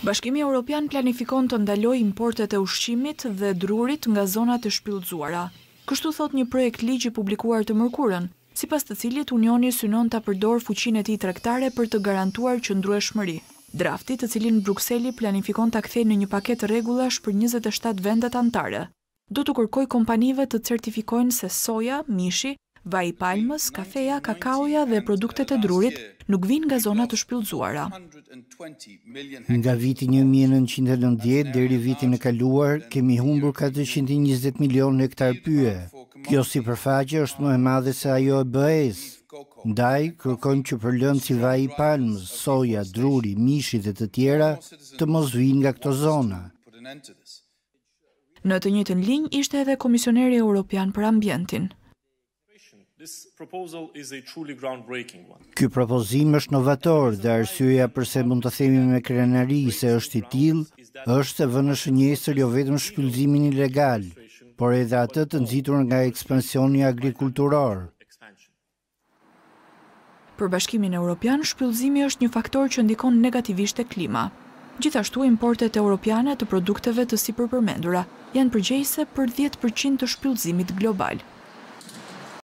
Bashkimi Europian planifikon të ndalojë importet e ushqimit dhe drurit nga zonat e shpyllëzuara. Kështu thotë një projektligj i publikuar të mërkurën, sipas të cilit Unioni synon ta përdorë fuqinë e tij tregtare për të garantuar qëndrueshmëri. Drafti, të cilin Brukseli planifikon ta kthejë në një paketë rregullash për njëzet e shtatë vendet anëtare, do t'u kërkojë kompanive të certifikojnë se soja, mishi, vaji i palmës, kafeja, kakaoja dhe produktet e drurit nuk vijnë nga zona të shpyllëzuara. Nga viti një mijë e nëntëqind e nëntëdhjetë deri vitin e kaluar, kemi humbur katërqind e njëzet milionë hektarë pyje. Kjo sipërfaqe është më e madhe se ajo e BE-së. Ndaj, kërkojmë që për lëndë si vaji i palmës, soja, druri, mishi dhe të tjera të mos vijnë nga këto zona. Në të njëjtën linjë ishte edhe Komisioneri Europian për Ambientin. Ky propozim është novator dhe arsyeja përse mund të themi me krenari se është i tillë, është se vë në shënjestër jo vetëm shpyllëzimin ilegal, por edhe atë të nxitur nga ekspansioni agrikulturor. Për Bashkimin Europian, shpyllëzimi është një faktor që ndikon negativisht tek klima. Gjithashtu, importet europiane të produkteve të sipërpërmendura janë përgjegjëse për dhjetë për qind të shpyllëzimit global.